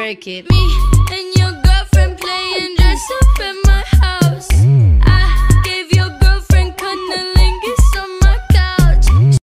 break it. Me.